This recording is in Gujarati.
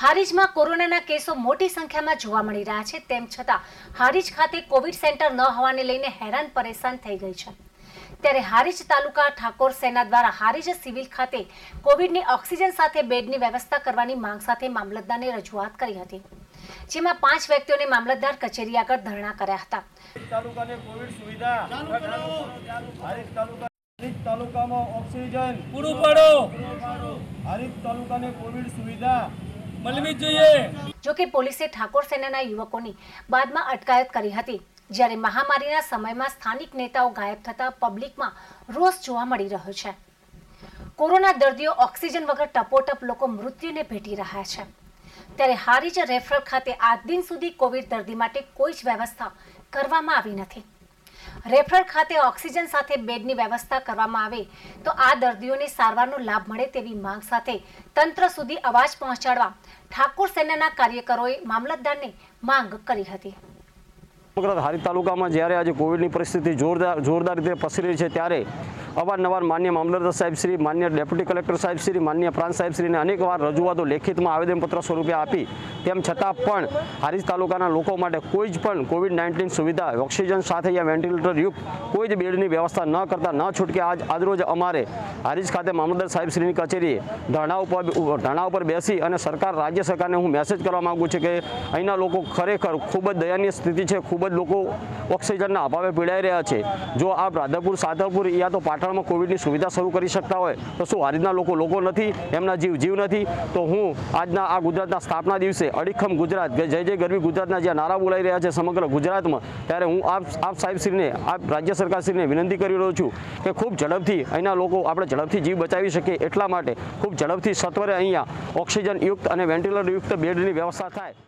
હારીજમાં કોરોનાના કેસો મોટી સંખ્યામાં જોવા મળી રહ્યા છે. તેમ છતાં હારીજ ખાતે કોવિડ સેન્ટર ન હોવાને લઈને હેરાન પરેશાન થઈ ગઈ છે. ત્યારે હારીજ તાલુકા ઠાકોર સેના દ્વારા હારીજ સિવિલ ખાતે કોવિડની ઓક્સિજન સાથે બેડની વ્યવસ્થા કરવાની માંગ સાથે મામલતદારને રજૂઆત કરી હતી. જેમાં પાંચ વ્યક્તિઓને મામલતદાર કચેરી આગળ ધરણા કર્યા હતા. તાલુકાને કોવિડ સુવિધા હારીજ તાલુકા હારીજ તાલુકામાં ઓક્સિજન પૂરું પાડો. હારીજ તાલુકાને કોવિડ સુવિધા મળવી જોઈએ. જો કે પોલીસે ઠાકોર સેનાના યુવકોની બાદમાં અટકાયત કરી હતી. જ્યારે મહામારીના સમયમાં સ્થાનિક નેતાઓ ગાયબ થતા પબ્લિકમાં રોષ જોવા મળી રહ્યો છે. કોરોના દર્દીઓ ઓક્સિજન વગર ટપોટપ લોકો મૃત્યુને ભેટી રહ્યા છે. ત્યારે હારીજ રેફરલ ખાતે આજ દિન સુધી કોવિડ દર્દી માટે કોઈ જ વ્યવસ્થા કરવામાં આવી નથી. રેફરલ ખાતે ઓક્સિજન સાથે બેડની વ્યવસ્થા કરવામાં આવે તો આ દર્દીઓને સારવારનો લાભ મળે તેવી માંગ સાથે તંત્ર સુધી અવાજ પહોંચાડવા ઠાકોર સેનાના કાર્યકરોએ મામલતદારને માંગ કરી હતી. સમગ્ર હારી તાલુકામાં જ્યારે આજે કોવિડની પરિસ્થિતિ જોરદાર જોરદાર રીતે પસરી છે, ત્યારે અવારનવાર માન્ય મામલતદાર સાહેબ શ્રી, માન્ય ડેપ્યુટી કલેક્ટર સાહેબ શ્રી, માન્ય પ્રાંત સાહેબશ્રીને અનેકવાર રજૂઆતો લેખિતમાં આવેદનપત્ર સ્વરૂપે આપી. તેમ છતાં પણ હારીજ તાલુકાના લોકો માટે કોઈ જ પણ કોવિડ નાઇન્ટીન સુવિધા, ઓક્સિજન સાથે યા વેન્ટિલેટર યુક્ત કોઈ જ બેડની વ્યવસ્થા ન કરતા ન છૂટકે આજ, આજરોજ અમારે હારીજ ખાતે મામલતદાર સાહેબ શ્રીની કચેરીએ ધરણા ઉપર ધરણા ઉપર બેસી અને સરકાર, રાજ્ય સરકારને હું મેસેજ કરવા માગું છું કે અહીંના લોકો ખરેખર ખૂબ જ દયનીય સ્થિતિ છે. ખૂબ જ લોકો ઓક્સિજનના અભાવે પીડાઈ રહ્યા છે. જો આ રાધરપુર સાધવપુર યા તો પાટણમાં કોવિડની સુવિધા શરૂ કરી શકતા હોય, તો શું આજના લોકો લોકો નથી, એમના જીવ જીવ નથી? તો હું આજના આ ગુજરાતના સ્થાપના દિવસે અડીખમ ગુજરાત જય જય ગરવી ગુજરાતના જ્યાં નારા બોલાઈ રહ્યા છે સમગ્ર ગુજરાતમાં, ત્યારે હું આપ આપ સાહેબશ્રીને, આપ રાજ્ય સરકારશ્રીને વિનંતી કરી રહ્યો છું કે ખૂબ ઝડપથી અહીંના લોકો આપણે ઝડપથી જીવ બચાવી શકીએ એટલા માટે ખૂબ ઝડપથી સત્વરે અહીંયા ઓક્સિજનયુક્ત અને વેન્ટિલેટરયુક્ત બેડની વ્યવસ્થા થાય.